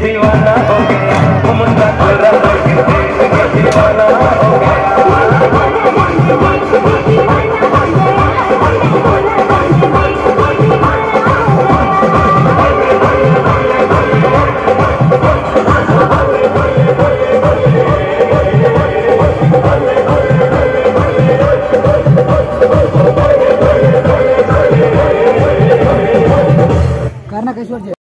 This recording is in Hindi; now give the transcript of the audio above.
दीवाना हो गया qué suerte.